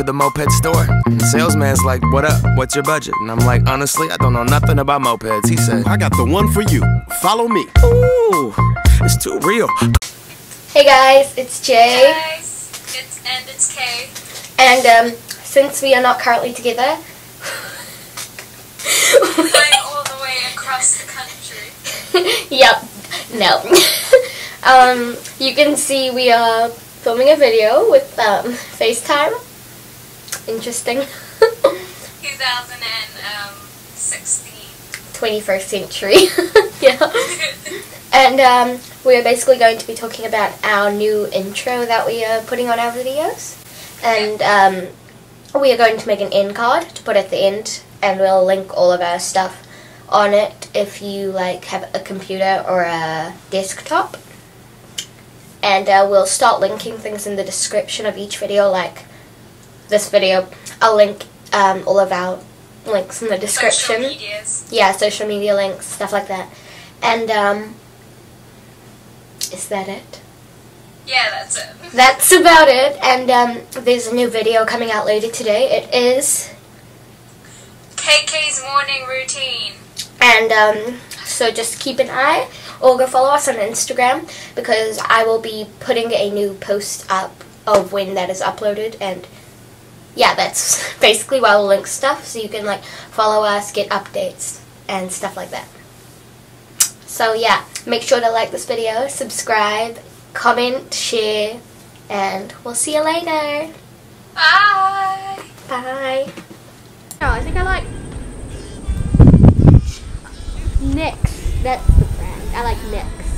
to the moped store. The salesman's like, What up? What's your budget? And I'm like, Honestly, I don't know nothing about mopeds. He said, I got the one for you. Follow me. Ooh, it's too real. Hey guys, it's Jay. Hey guys, it's and it's Kay. And um, since we are not currently together, Flying all the way across the country. yep, no. um, you can see we are filming a video with um, FaceTime. Interesting. 2016. 21st century. yeah. And um, we're basically going to be talking about our new intro that we are putting on our videos. And um, we are going to make an end card to put at the end, and we'll link all of our stuff on it if you like have a computer or a desktop. And uh, we'll start linking things in the description of each video, like this video. I'll link um, all of our links in the description Social yeah, social media links, stuff like that. And um is that it? Yeah, that's it. That's about it. And um there's a new video coming out later today. It is KK's morning routine. and um so just keep an eye or go follow us on Instagram because I will be putting a new post up of when that is uploaded and yeah, that's basically why we'll link stuff so you can like follow us, get updates and stuff like that. So yeah, make sure to like this video, subscribe, comment, share, and we'll see you later. Bye. Bye. No, I think I like NYX. That's the brand. I like NYX.